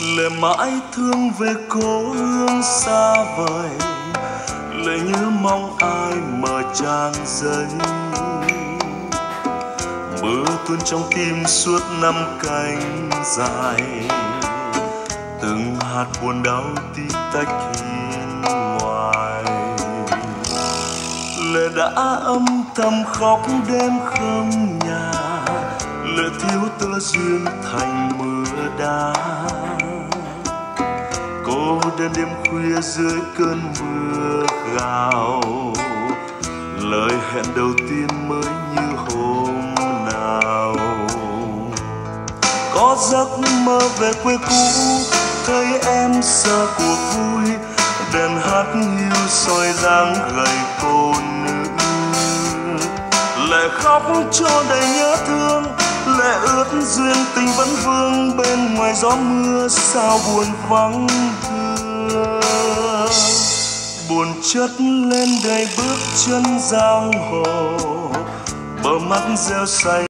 lệ mãi thương về cố hương xa vời lệ nhớ mong ai mở trang giấy mưa tuôn trong tim suốt năm cánh dài, từng hạt buồn đau tí tách hiên ngoài. Lệ đã âm thầm khóc đêm không nhà lệ thiếu tơ duyên thành mưa đá cô đêm khuya dưới cơn mưa gào, lời hẹn đầu tiên mới như hôm nào. Có giấc mơ về quê cũ, thấy em xa cuộc vui, đèn hát hiu soi dáng gầy cô nữ. Lệ khóc cho đầy nhớ thương lệ ướt duyên tình vẫn vương bên ngoài gió mưa sao buồn vắng thương. Buồn chất lên đầy bước chân giang hồ, bờ mắt reo say